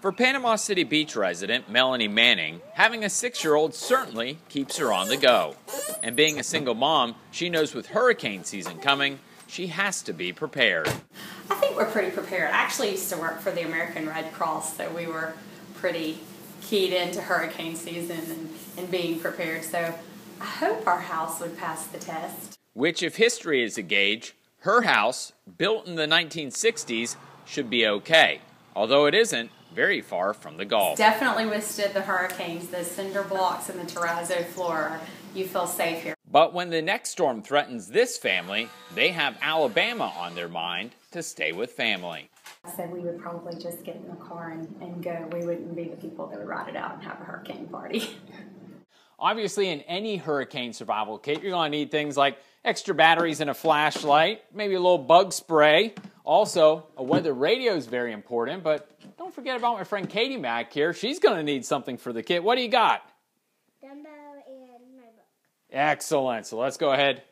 For Panama City Beach resident Melanie Manning, having a six year old certainly keeps her on the go. And being a single mom, she knows with hurricane season coming, she has to be prepared. I think we're pretty prepared. I actually used to work for the American Red Cross, so we were pretty keyed into hurricane season and, and being prepared. So I hope our house would pass the test. Which, if history is a gauge, her house, built in the 1960s, should be okay. Although it isn't, very far from the Gulf. Definitely withstood the hurricanes, the cinder blocks and the terrazzo floor. You feel safe here. But when the next storm threatens this family, they have Alabama on their mind to stay with family. I said we would probably just get in the car and, and go. We wouldn't be the people that would ride it out and have a hurricane party. Obviously, in any hurricane survival kit, you're going to need things like extra batteries and a flashlight, maybe a little bug spray. Also, a weather radio is very important, but don't forget about my friend Katie Mack here. She's going to need something for the kit. What do you got? Dumbo and my book. Excellent. So let's go ahead.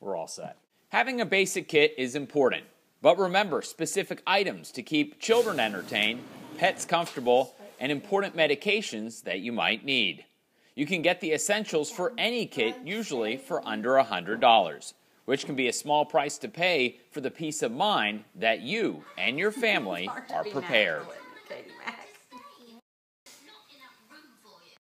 We're all set. Having a basic kit is important, but remember specific items to keep children entertained, pets comfortable, and important medications that you might need. You can get the essentials for any kit usually for under $100, which can be a small price to pay for the peace of mind that you and your family are prepared.